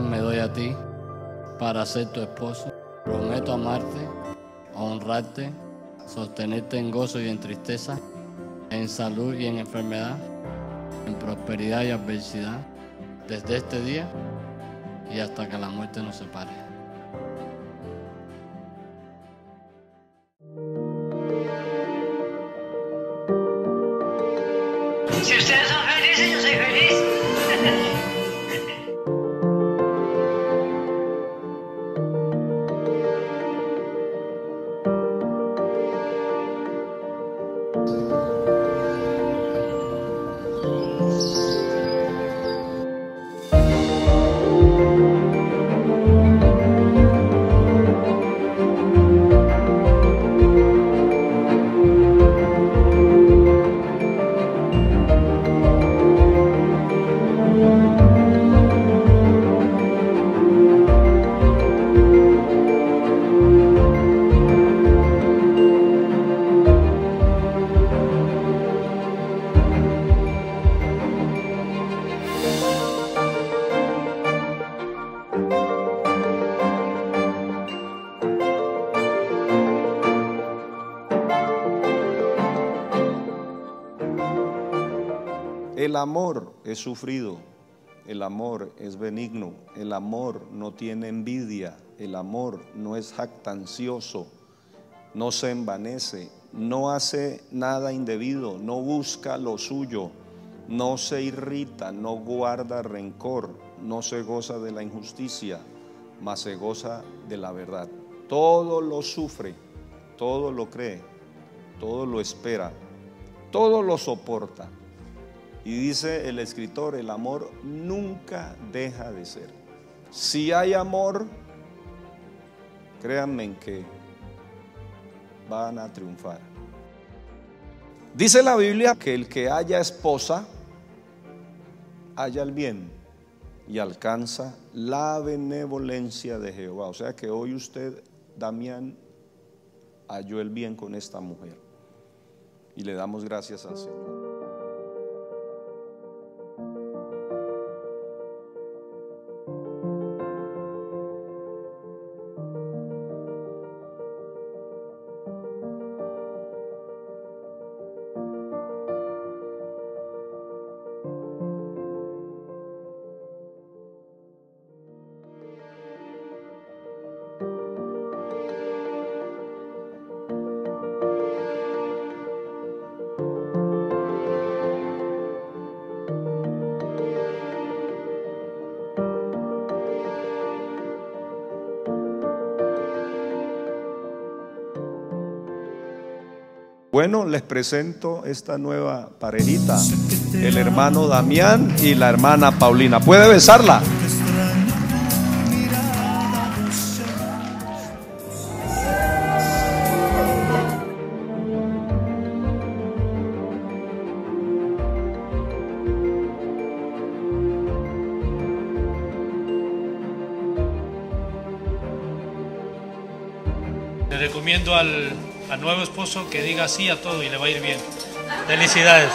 Me doy a ti para ser tu esposo. Prometo amarte, honrarte, sostenerte en gozo y en tristeza, en salud y en enfermedad, en prosperidad y adversidad, desde este día y hasta que la muerte nos separe. Si ustedes Música El amor es sufrido, el amor es benigno, el amor no tiene envidia, el amor no es jactancioso, no se envanece, no hace nada indebido, no busca lo suyo, no se irrita, no guarda rencor, no se goza de la injusticia, mas se goza de la verdad. Todo lo sufre, todo lo cree, todo lo espera, todo lo soporta. Y dice el escritor, el amor nunca deja de ser. Si hay amor, créanme en que van a triunfar. Dice la Biblia que el que haya esposa, haya el bien y alcanza la benevolencia de Jehová. O sea que hoy usted, Damián, halló el bien con esta mujer. Y le damos gracias al Señor. Bueno, les presento esta nueva parejita, el hermano Damián y la hermana Paulina. ¿Puede besarla? Le recomiendo al, al nuevo esposo que diga sí a todo y le va a ir bien. Felicidades.